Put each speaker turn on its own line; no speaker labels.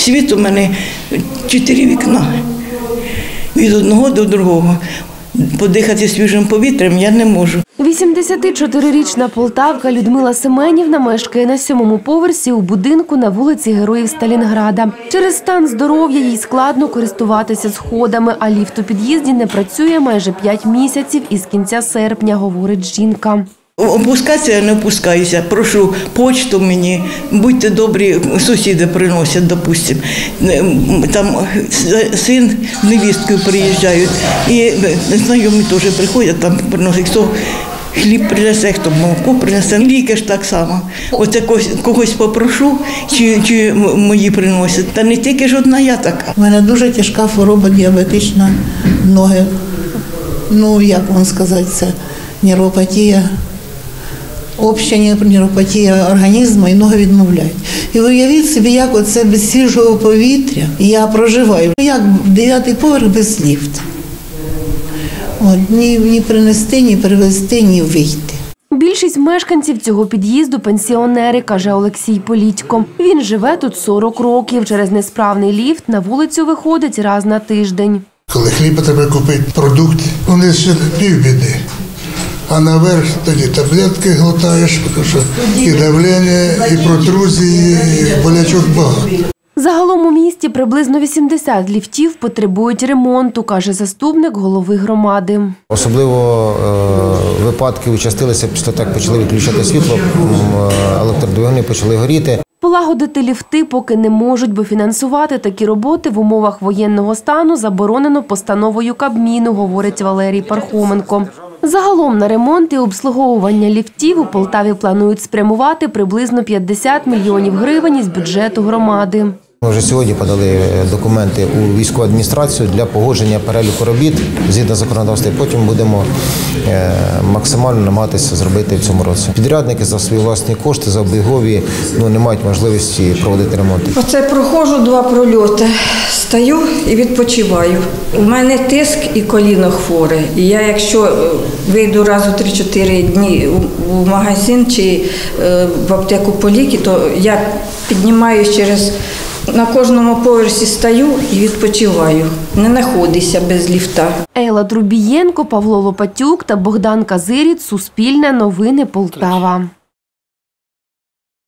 світ у мене чотири вікна. Від одного до другого. Подихати свіжим повітрям я не можу.
84-річна полтавка Людмила Семенівна мешкає на сьомому поверсі у будинку на вулиці Героїв Сталінграда. Через стан здоров'я їй складно користуватися сходами, а ліфт у під'їзді не працює майже 5 місяців із кінця серпня, говорить жінка.
Опускатися я не опускаюся. Прошу почту мені, будьте добрі, сусіди приносять, допустим. Там син з невісткою приїжджають, і знайомі теж приходять, там приносять хто. Хліб принесе, хто молоко принесе, ліки ж так само. Оце когось, когось попрошу, чи, чи мої приносять. Та не тільки ж одна я така.
У мене дуже тяжка хвороба діабетична ноги. Ну, як вам сказати, це нейропатія, обща нейропатія організму і ноги відмовляють. І уявіть собі, як оце без свіжого повітря я проживаю. Як дев'ятий поверх без ліфта. От, ні, ні принести, ні привезти, ні вийти.
Більшість мешканців цього під'їзду пенсіонери, каже Олексій Політько. Він живе тут 40 років. Через несправний ліфт на вулицю виходить раз на тиждень.
Коли хліба треба купити продукт, вони ще півбіди. А наверх тоді таблетки глотаєш, тому що і давлення, і протрузії, і болячок багато.
Загалом у місті приблизно 80 ліфтів потребують ремонту, каже заступник голови громади.
Особливо е, випадки участилися після як почали відключати світло, е, електродвигуни почали горіти.
Полагодити ліфти поки не можуть, бо фінансувати такі роботи в умовах воєнного стану заборонено постановою Кабміну, говорить Валерій Пархоменко. Загалом на ремонт і обслуговування ліфтів у Полтаві планують спрямувати приблизно 50 мільйонів гривень із бюджету громади.
Ми вже сьогодні подали е, документи у військову адміністрацію для погодження переліку робіт згідно законодавства. І Потім будемо е, максимально намагатися зробити в цьому році. Підрядники за свої власні кошти, за обігові ну не мають можливості проводити ремонт.
Оце проходжу два прольоти, стаю і відпочиваю. У мене тиск і коліно хворе. І я, якщо е, вийду раз у 3-4 дні у магазин чи е, в аптеку по ліки, то я піднімаюсь через на кожному поверсі стаю і відпочиваю. Не знаходися без ліфта.
Ейла Друбієнко, Павло Лопатюк та Богдан Казиріт. Суспільне новини Полтава.